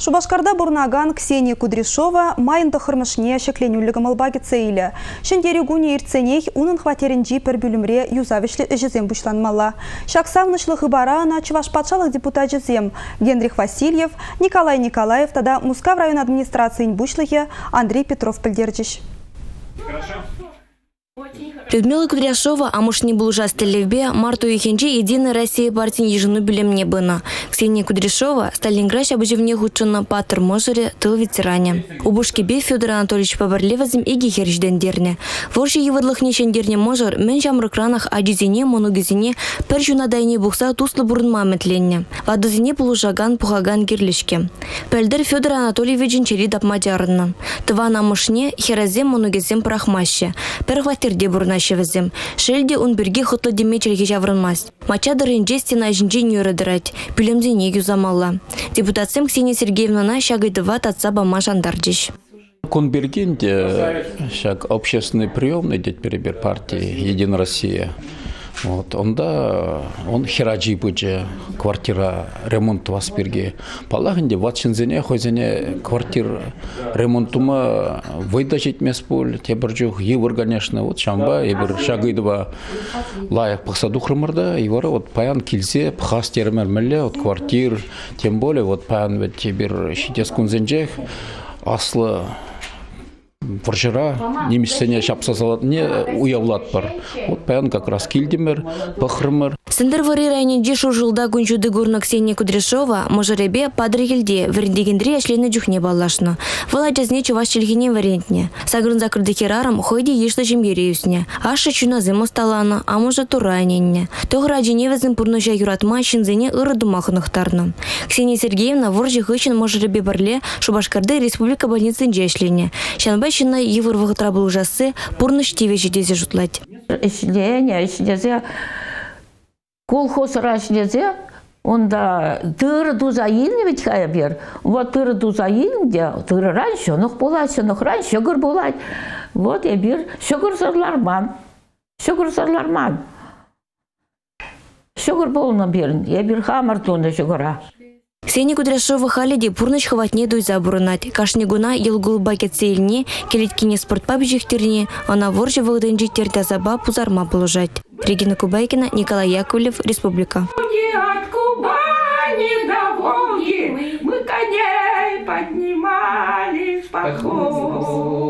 Шубашкарда бурнаган Ксения Кудряшова майында хырмышне шекленюлігім албаги цейлі. Шендері гуне ирценей унын хватерінжі пір бүлімре юзавишлі жізем бұшланмала. Шаксавнышлы хыбара ана Чуваш патшалық депутат жізем Генрих Васильев, Николай Николаев, тада Мускав район администрациян бұшлығы Андрей Петров пілдерджіш. Людмила Кудряшова, а муж не был ужас Левбе, Марту Ихенджи, Единая Россия партии ежину билем не бына. Ксения Кудряшова, Сталинград, обожевне худшина Патер Можере, тыл ветеране. У Бушки Бе Федор Анатольевич Побарлевазим и Гихержден дерне. Ворши евыдлых нечен дерне Можер, мен жамрыкранах адюзине, моногизине, пер жунадайне бухса туслы бурын маметленне. Вадызине полужаган пухаган гирлишке. Пельдер Федор Анатольевичin чери дапмадярынна. Тыва намышне, херазем моногизем прахмаще. Перхватерде бурна шевізім. Шелде он бірге құтлы демечерге жаврынмас. Мачадыр инже стена жінже нүйрідірать. Пүлемде негю замалла. Депутатсым Ксения Сергеевна шагайдыва татса бама жандардыш. Конбергенте, шаг общественный деть перебер партии «Единая Россия». Вот, онда он хираджи быджы квартира ремонт васпирге. Палагынде ватшынзене хойзене квартир ремонтума выйда жетмес пул, тебір жоқ евр, конечно, вот шамба, евр шагыдыва лайық пықса духрымырда, евр вот паян килсе, пхас термермеле, вот квартир, тем более вот паян вот тебір шитес кунзенжех, аслы варжыра немесене шапса не уявлат бар вот как раз килдимер пахрымыр Сендер вари районенде шу жылда күнчуды гурна Ксения Кудряшова можаребе падры елде віріндегендре әшлені жүхне баллашны. Вала жазне чуваш челгене варентне. Сагрын закрды херарам хойде ешті жемгере үсне. Ашы чуназым осталаны, а може турайненне. Тоғыра женевізін пурножа юратма шинзене ыры думақынықтарны. Ксения Сергеевна воржы хычин можаребе барле Шубашкарды республика больницын жешлене. Шанбай шына евыр вғытра бұл жасы пурныш теве жедезе жұтлать. Ішлене, ішлене, колхоз рашнезе, онда тыры дузайын ведь хая бер. Вот тыры дузайын, где тыры раньше, нөх булать, нөх раньше, шөгір булать. Вот я бер, шөгір зарларман, шөгір зарларман. Шөгір болны берін, я бер хамыр туны шөгіра. Ксения Кудряшова халиде пурныш хватне дуй забурынат. Кашнегуна елгул бакет сейліне, келеткене спортпап жихтеріне, она воржы вылдын жихтерді заба пузарма положать. Регина Кубайкина, Николай Яковлев, Республика. От Кубани до Волги мы коней поднимали в поход.